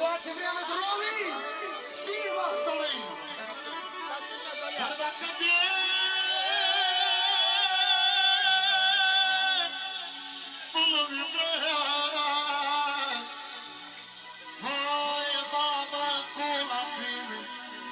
Watch him, Emma's rolling! See you, Marceline!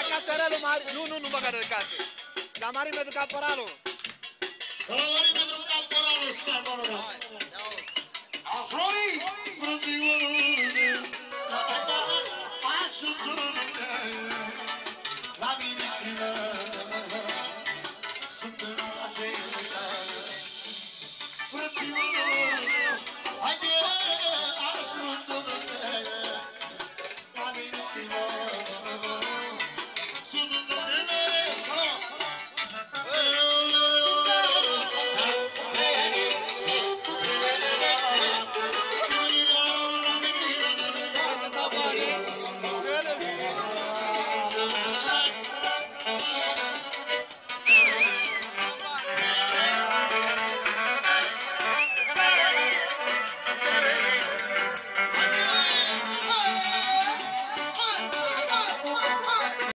Acasarelul mari, nu, nu, nu mă cade de case. La mare pentru caporalul. La mare pentru